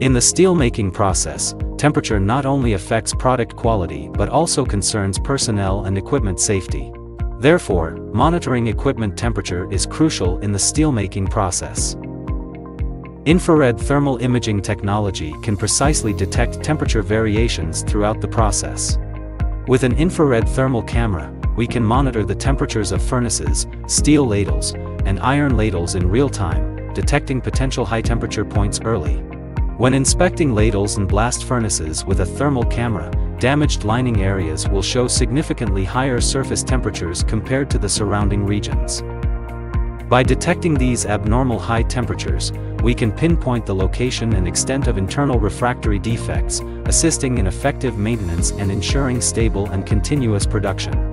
In the steelmaking process, temperature not only affects product quality but also concerns personnel and equipment safety. Therefore, monitoring equipment temperature is crucial in the steelmaking process. Infrared thermal imaging technology can precisely detect temperature variations throughout the process. With an infrared thermal camera, we can monitor the temperatures of furnaces, steel ladles, and iron ladles in real time, detecting potential high temperature points early. When inspecting ladles and blast furnaces with a thermal camera, damaged lining areas will show significantly higher surface temperatures compared to the surrounding regions. By detecting these abnormal high temperatures, we can pinpoint the location and extent of internal refractory defects, assisting in effective maintenance and ensuring stable and continuous production.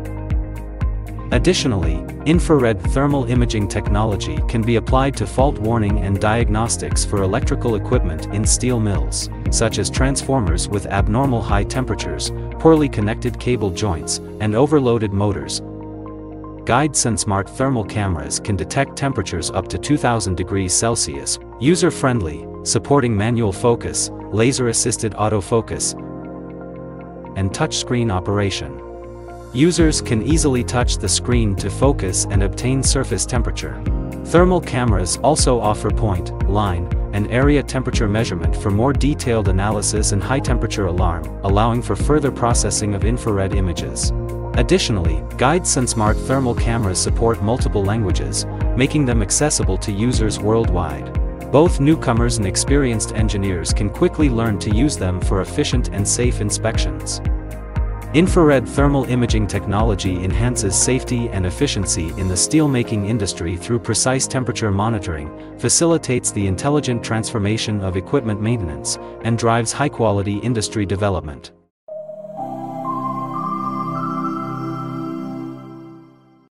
Additionally, infrared thermal imaging technology can be applied to fault warning and diagnostics for electrical equipment in steel mills, such as transformers with abnormal high temperatures, poorly connected cable joints, and overloaded motors. Guide sensmart thermal cameras can detect temperatures up to 2000 degrees Celsius, user-friendly, supporting manual focus, laser-assisted autofocus, and touchscreen operation. Users can easily touch the screen to focus and obtain surface temperature. Thermal cameras also offer point, line, and area temperature measurement for more detailed analysis and high-temperature alarm, allowing for further processing of infrared images. Additionally, Guide sensmart thermal cameras support multiple languages, making them accessible to users worldwide. Both newcomers and experienced engineers can quickly learn to use them for efficient and safe inspections. Infrared thermal imaging technology enhances safety and efficiency in the steelmaking industry through precise temperature monitoring, facilitates the intelligent transformation of equipment maintenance, and drives high-quality industry development.